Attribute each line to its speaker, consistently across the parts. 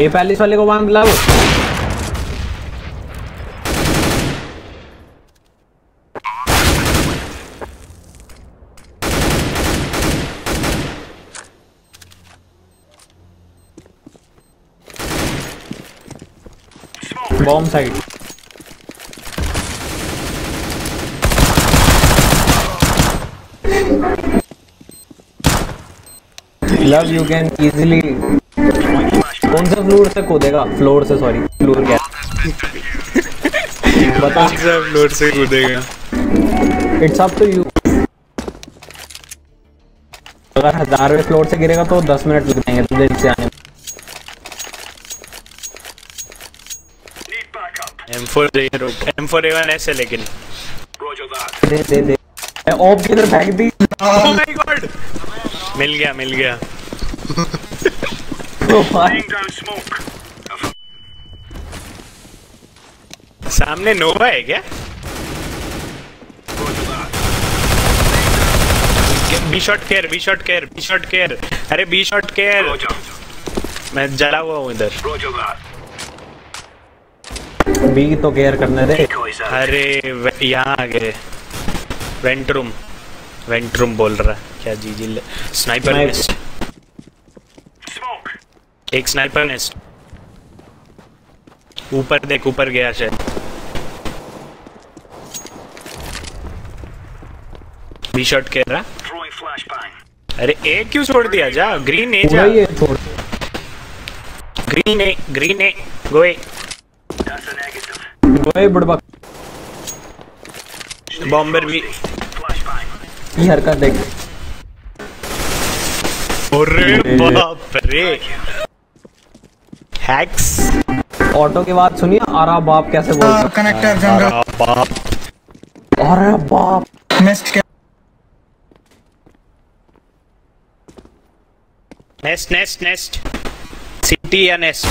Speaker 1: ए palace वाले को बाँध लाओ bomb side. Love you can easily कौन सा फ्लोर से कूदेगा? फ्लोर से सॉरी फ्लोर क्या? बता।
Speaker 2: सब फ्लोर से कूदेगा?
Speaker 1: इट्स अप टू यू अगर हजारवें फ्लोर से गिरेगा तो दस मिनट लग जाएँगे तुझे नीचे आने में।
Speaker 2: M4 चाहिए M4 A1 ऐसे लेकिन
Speaker 1: दे दे दे। ऑफ़ किधर फेंक दी?
Speaker 2: Oh my god! मिल गया मिल गया। सामने नोवा है क्या? बी शॉट केयर बी शॉट केयर बी शॉट केयर। अरे बी शॉट केयर। मैं जला हुआ हूँ इधर।
Speaker 1: बी तो केयर करने दे।
Speaker 2: अरे यहाँ आ गए। Went room. वेंट रूम बोल रहा क्या जी जी स्नाइपर. नेस्ट एक स्नाइपर नेस्ट ऊपर देख ऊपर गया शायद। बी शॉट कह रहा। अरे ए क्यों छोड़ दिया? जा ग्रीन ए जा।
Speaker 1: ये छोड़
Speaker 2: ग्रीन ए ग्रीन ए गोए
Speaker 1: ओए बुड़बक
Speaker 2: बॉम्बर भी
Speaker 1: की हरकत देख।
Speaker 2: अरे बाप रे। हैक्स।
Speaker 1: ऑटो की बात सुनिए आरा बाप कैसे बोल
Speaker 3: कनेक्टर जंगल।
Speaker 2: बाप?
Speaker 1: अरे बाप।
Speaker 3: मिस्ट के
Speaker 2: नेस्ट नेस्ट नेस्ट सिटी या नेस्ट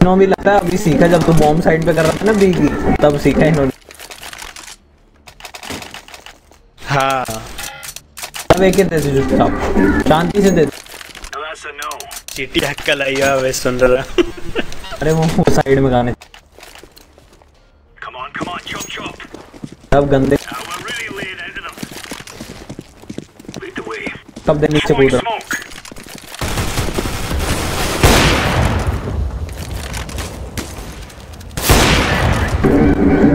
Speaker 1: इन्होंने भी लगता है अभी सीखा जब तू बॉम्ब साइड पे कर रहा था ना बी की तब सीखा इन्होंने।
Speaker 2: हाँ।
Speaker 1: एक ही दे चुपचाप शांति से दे।
Speaker 2: सिटी हक्कल आई हुआ वे सुन रहा
Speaker 1: अरे वो वो साइड में गाने। तब गंदे। तब दे नीचे कूद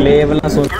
Speaker 1: ले वाला सोच